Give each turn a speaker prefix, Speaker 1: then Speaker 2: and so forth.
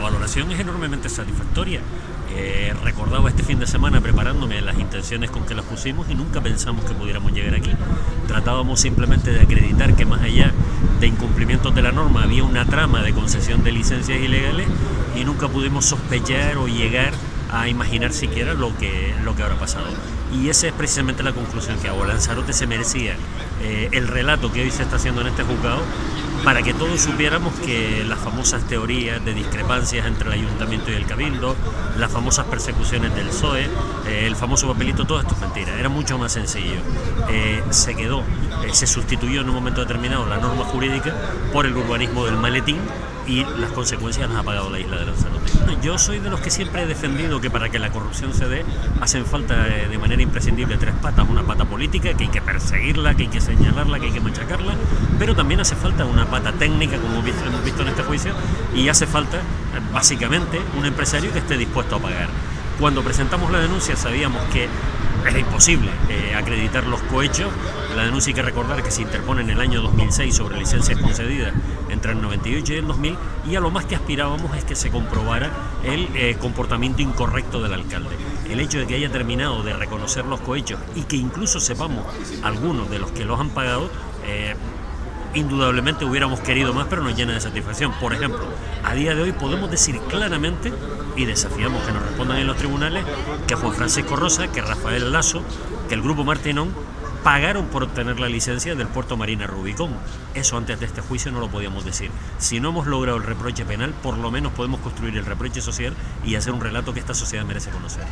Speaker 1: valoración es enormemente satisfactoria. Eh, recordaba este fin de semana preparándome las intenciones con que las pusimos y nunca pensamos que pudiéramos llegar aquí. Tratábamos simplemente de acreditar que más allá de incumplimientos de la norma había una trama de concesión de licencias ilegales y nunca pudimos sospechar o llegar a imaginar siquiera lo que, lo que habrá pasado. Y esa es precisamente la conclusión que hago. Lanzarote se merecía eh, el relato que hoy se está haciendo en este juzgado para que todos supiéramos que las famosas teorías de discrepancias entre el ayuntamiento y el cabildo, las famosas persecuciones del PSOE, eh, el famoso papelito, todo esto es mentira, era mucho más sencillo. Eh, se quedó, se sustituyó en un momento determinado la norma jurídica por el urbanismo del maletín y las consecuencias las ha pagado la isla de Lanzarote. Yo soy de los que siempre he defendido que para que la corrupción se dé hacen falta eh, de manera imprescindible tres patas. Una pata política, que hay que perseguirla, que hay que señalarla, que hay que machacarla, pero también hace falta una pata técnica, como hemos visto en este juicio, y hace falta, eh, básicamente, un empresario que esté dispuesto a pagar. Cuando presentamos la denuncia sabíamos que era imposible eh, acreditar los cohechos. La denuncia hay que recordar que se interpone en el año 2006 sobre licencias concedidas entre el 98 y el 2000 y a lo más que aspirábamos es que se comprobara el eh, comportamiento incorrecto del alcalde. El hecho de que haya terminado de reconocer los cohechos y que incluso sepamos algunos de los que los han pagado, eh, indudablemente hubiéramos querido más, pero nos llena de satisfacción. Por ejemplo, a día de hoy podemos decir claramente, y desafiamos que nos respondan en los tribunales, que Juan Francisco Rosa, que Rafael Lazo, que el Grupo Martinón pagaron por obtener la licencia del puerto Marina Rubicón. Eso antes de este juicio no lo podíamos decir. Si no hemos logrado el reproche penal, por lo menos podemos construir el reproche social y hacer un relato que esta sociedad merece conocer.